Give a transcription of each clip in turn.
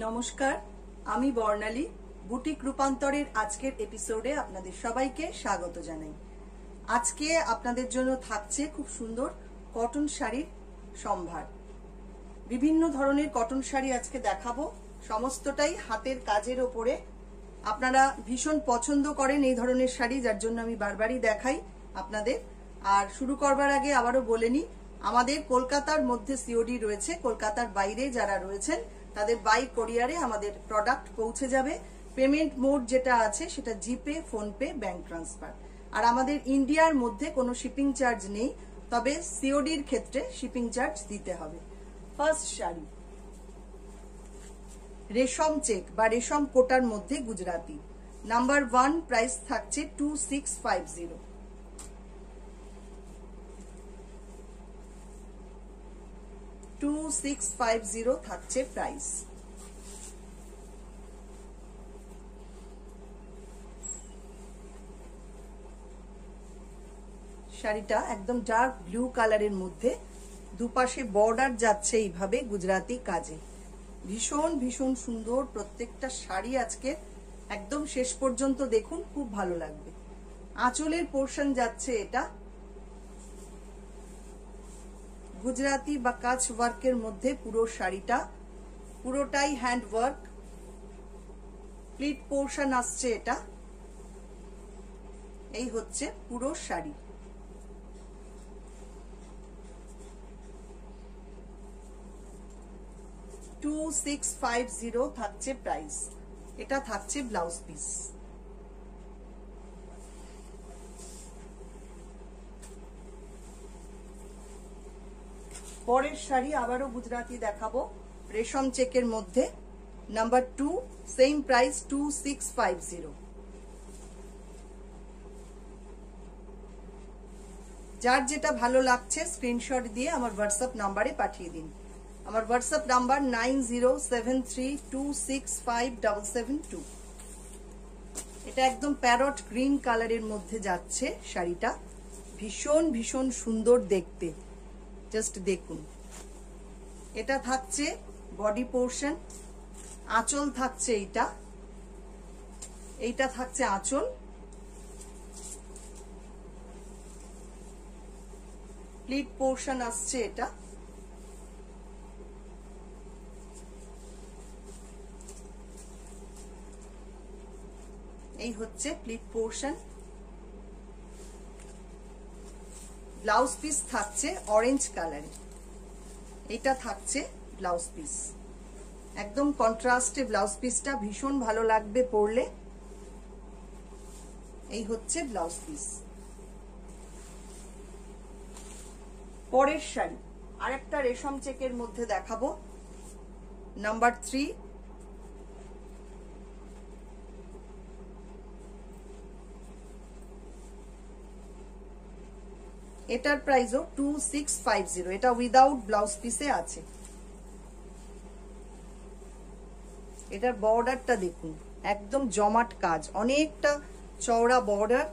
নমস্কার, আমি বর্ণালী, বুটিক রূপান্তরের আজকের এপিসোডে আপনাদের সবাইকে স্বাগত জানাই। আজকে আপনাদের জন্য থাকছে খুব সুন্দর কটন শাড়ির সম্ভার। বিভিন্ন ধরনের কটন শাড়ি আজকে দেখাবো, সমস্তটাই হাতের কাজের ওপরে। আপনারা ভীষণ পছন্দ করেন এই ধরনের শাড়ি, যার জন্য আমি বারবারই দেখাই আপনাদের। আর শুরু করবার আগে আবারও বলে নিই, আমাদের কলকাতার মধ্যে সিওডি রয়েছে, কলকাতার বাইরে যারা রয়েছেন তাদের বাই কোরিয়ারে আমাদের প্রোডাক্ট পৌঁছে যাবে। পেমেন্ট মোড যেটা আছে সেটা জিপে ফোনপে ব্যাংক ট্রান্সফার আর আমাদের ইন্ডিয়ার মধ্যে কোনো শিপিং চার্জ নেই, তবে সিওডির ক্ষেত্রে শিপিং চার্জ দিতে হবে। ফার্স্ট শাড়ি রেশম চেক বা রেশম কোটার মধ্যে গুজরাতি নাম্বার ওয়ান প্রাইস থাকছে টু সিক্স ফাইভ জিরো থাকছে প্রাইস শাড়িটা একদম ডার্ক ব্লু কালারের মধ্যে দুপাশে বর্ডার যাচ্ছে এইভাবে গুজরাতি কাজে। ভীষণ ভীষণ সুন্দর প্রত্যেকটা শাড়ি আজকে একদম শেষ পর্যন্ত দেখুন, খুব ভালো লাগবে। আঁচলের পোর্শন যাচ্ছে এটা। গুজরাতি বা কাচ ওয়ার্কের মধ্যে পুরো শাড়িটা। পুরোটাই হ্যান্ড ওয়ার্ক প্লিট পোর্শন আসছে এটা। এই হচ্ছে পুরো sari. Two six five zero থাকছে প্রাইস এটা থাকছে ব্লাউজ পিস পরের শাড়ি আবারও গুজরাতি দেখাবো। রেশম চেকের মধ্যে number two same price two six five zero যার যেটা ভালো লাগছে স্ক্রিনশট দিয়ে আমার হোয়াটসঅ্যাপ নাম্বারে পাঠিয়ে দিন। আমার WhatsApp number nine zero seven three two six five double seven two এটা একদম প্যারট গ্রিন কালারের মধ্যে যাচ্ছে শাড়িটা। ভীষণ ভীষণ সুন্দর দেখতে। জাস্ট দেখুন। এটা থাকছে বডি পোর্শন আঁচল থাকছে এইটা এইটা থাকছে আঁচল। প্লিট পোর্শন আসছে এটা। এই হচ্ছে প্লিট পোর্শন ব্লাউজ পিস থাকছে অরেঞ্জ কালারে এটা থাকছে ব্লাউজ পিস। একদম কন্ট্রাস্টে ব্লাউজ পিসটা ভীষণ ভালো লাগবে পরলে। এই হচ্ছে ব্লাউজ পিস। পরের শাড়ি। আরেকটা রেশম চেকের মধ্যে দেখাবো। নাম্বার থ্রি এটার প্রাইসও টু সিক্স ফাইভ জিরো এটা উইদাউট ব্লাউজ পিসে আছে। এটার বর্ডারটা দেখুন, একদম জমাট কাজ, অনেকটা চওড়া বর্ডার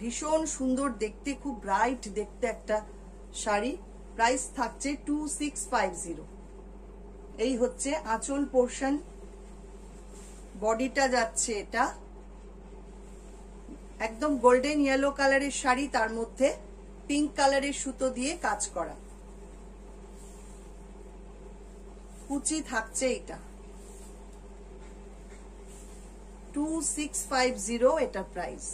ভীষণ সুন্দর দেখতে, খুব ব্রাইট দেখতে একটা শাড়ি প্রাইস থাকছে টু সিক্স ফাইভ জিরো এই হচ্ছে আঁচল পোর্শন বডিটা যাচ্ছে এটা, একদম গোল্ডেন ইয়েলো কালারের শাড়ি, তার মধ্যে পিঙ্ক কালারের সুতো দিয়ে কাজ করা। কুচি থাকছে এটা। টু সিক্স ফাইভ জিরো এটা প্রাইস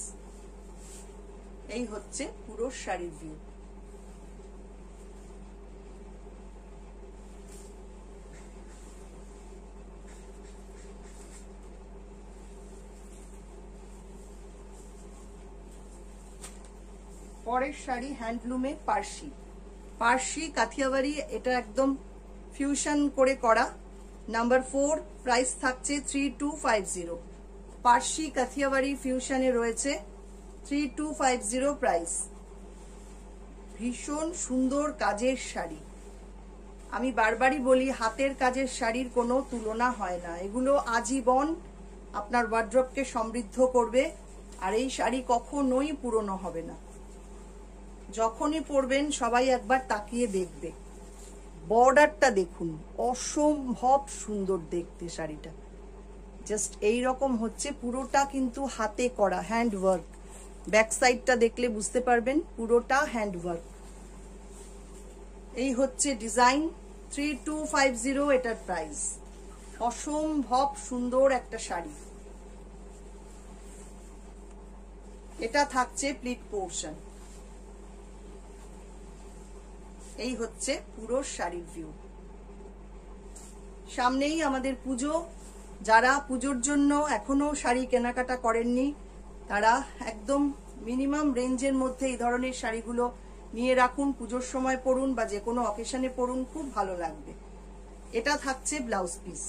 এই হচ্ছে পুরো শাড়ির ভিউ পরের শাড়ি হ্যান্ডলুমে পার্সি। পার্সি, কাথিয়াবাড়ি, এটা একদম ফিউশন করে করা। নাম্বার ফোর প্রাইস থাকছে three two five zero Parsi, Kathiawadi ফিউশনে রয়েছে three two five zero price ভীষণ সুন্দর কাজের শাড়ি। আমি বারবারই বলি, হাতের কাজের শাড়ির কোনো তুলনা হয় না। এগুলো আজীবন আপনার ওয়ার্ড্রপকে সমৃদ্ধ করবে, আর এই শাড়ি কখনোই পুরনো হবে না। যখনই পরবেন সবাই একবার তাকিয়ে দেখবে। বর্ডারটা দেখুন, অসম্ভব সুন্দর দেখতে শাড়িটা। জাস্ট এই রকম হচ্ছে, পুরোটা কিন্তু হাতে করা হ্যান্ড ওয়ার্ক ব্যাক সাইডটা দেখলে বুঝতে পারবেন, পুরোটা হ্যান্ড ওয়ার্ক এই হচ্ছে design three two five zero এটার প্রাইস অসম্ভব সুন্দর একটা শাড়ি। এটা থাকছে প্লিট পোর্শন এই হচ্ছে পুরো শাড়ির ভিউ সামনেই আমাদের পুজো। যারা পুজোর জন্য এখনও শাড়ি কেনাকাটা করেননি, তারা একদম মিনিমাম রেঞ্জের মধ্যে এই ধরনের শাড়িগুলো নিয়ে রাখুন, পুজোর সময় পরুন বা যে কোনো অকেশনে পরুন, খুব ভালো লাগবে। এটা থাকছে ব্লাউজ পিস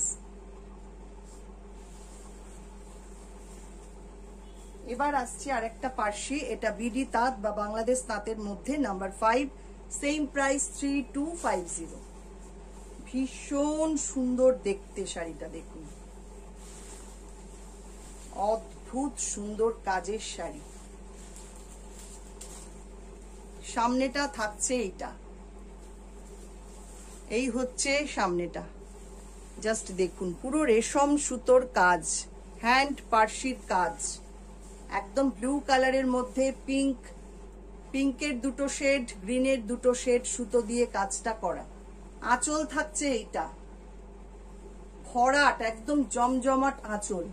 এবার আসছে আরেকটা পার্সি এটা বিডি তাঁত বা বাংলাদেশ তাঁতের মধ্যে number five same price three two five zero ভীষণ সুন্দর দেখতে শাড়িটা, দেখুন। অদ্ভুত সুন্দর কাজের শাড়ি। সামনেটা থাকছে এইটা। এই হচ্ছে সামনেটা। জাস্ট দেখুন, পুরো রেশম সুতোর কাজ, হ্যান্ড পার্সির কাজ। একদম ব্লু কালারের মধ্যে, পিঙ্ক পিঙ্কের দুটো শেড, গ্রিনের দুটো শেড, সুতো দিয়ে কাজটা করা। আঁচল থাকছে এইটা। ভরাট, একদম জমজমাট আঁচল।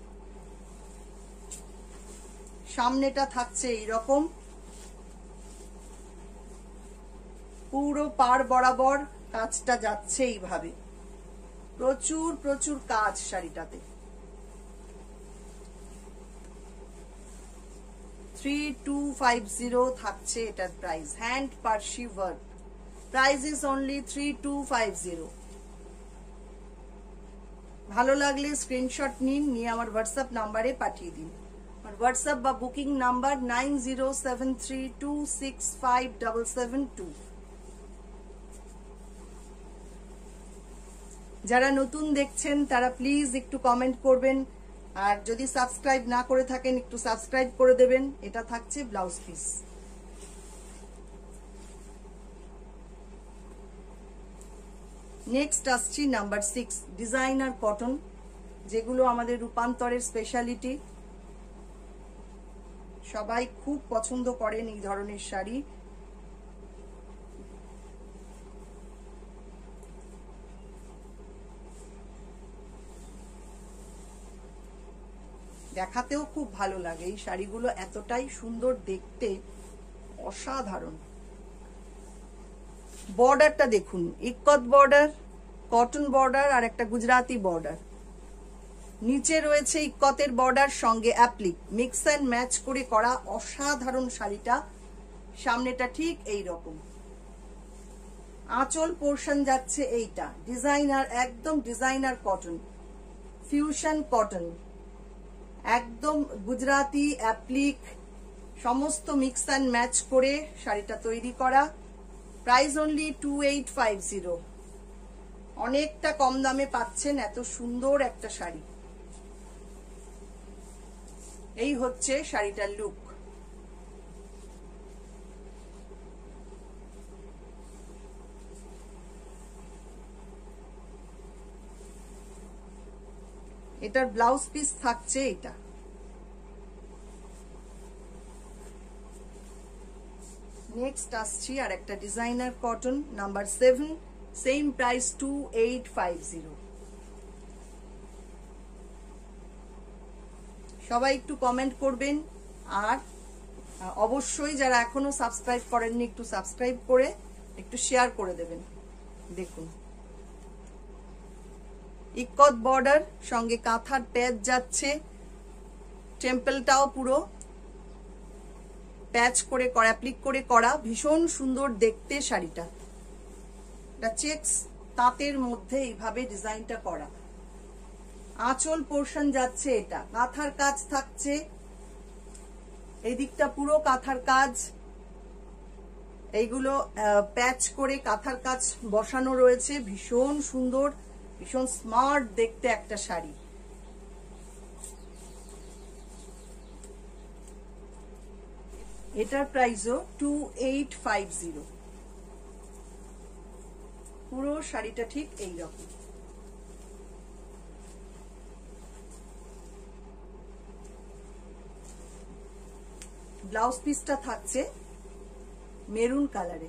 সামনেটা থাকছে এইরকম। পুরো পার বরাবর কাজটা যাচ্ছে এইভাবে। প্রচুর প্রচুর কাজ শাড়িটাতে। থ্রি টু ফাইভ জিরো থাকছে এটার price hand Parsi work price is only three two five zero ভালো লাগলে স্ক্রিনশট নিন, নিয়ে আমার হোয়াটসঅ্যাপ নাম্বারে পাঠিয়ে দিন। আমার হোয়াটসঅ্যাপ বা booking number nine zero seven three two six five double seven two যারা নতুন দেখছেন, তারা প্লিজ একটু কমেন্ট করবেন। আর যদি সাবস্ক্রাইব না করে থাকেন, একটু সাবস্ক্রাইব করে দেবেন। এটা থাকছে ব্লাউজ পিস। নেক্সট আসছি নাম্বার সিক্স ডিজাইনার কটন যেগুলো আমাদের রূপান্তরের স্পেশালিটি সবাই খুব পছন্দ করেন এই ধরনের শাড়ি। দেখাতেও খুব ভালো লাগে। এই শাড়িগুলো এতটাই সুন্দর দেখতে অসাধারণ। বর্ডারটা দেখুন। ইকত বর্ডার, কটন বর্ডার আর একটা গুজরাতি বর্ডার। নিচে রয়েছে ইকতের বর্ডার, সঙ্গে অ্যাপ্লিক। মিক্স অ্যান্ড ম্যাচ করে করা অসাধারণ শাড়িটা। সামনেটা ঠিক এই রকম আঁচল পোর্শন যাচ্ছে এইটা। ডিজাইনার, একদম ডিজাইনার কটন। Fusion cotton. একদম গুজরাতি অ্যাপ্লিক, সমস্ত মিক্স অ্যান্ড ম্যাচ করে শাড়িটা তৈরি করা। Price only two eight five zero অনেকটা কম দামে পাচ্ছেন, এত সুন্দর একটা শাড়ি। এই হচ্ছে শাড়িটার লুক এটার ব্লাউজ পিস থাকছে এটা। নেক্সট আসছি আর একটা designer cotton number seven same price two eight five zero সবাই একটু কমেন্ট করবেন, আর অবশ্যই যারা এখনও সাবস্ক্রাইব করেননি, একটু সাবস্ক্রাইব করে, একটু শেয়ার করে দেবেন। দেখুন। ইকত বর্ডার সঙ্গে কাঁথার প্যাচ যাচ্ছে টেম্পলটাও পুরো প্যাচ করে করা অ্যাপ্লিক করে করা, ভীষণ সুন্দর দেখতে শাড়িটা। এটা চেক্স তাঁতের মধ্যে এইভাবে ডিজাইনটা করা। আঁচল পোর্শন যাচ্ছে এটা। কাঁথার কাজ থাকছে। এই দিকটা পুরো কাঁথার কাজ। এইগুলো প্যাচ করে কাঁথার কাজ বসানো রয়েছে। ভীষণ সুন্দর, ভীষণ স্মার্ট দেখতে একটা শাড়ি। এটার প্রাইসও টু এইট ফাইভ জিরো পুরো শাড়িটা ঠিক এই রকম ব্লাউজ পিসটা থাকছে মেরুন কালারে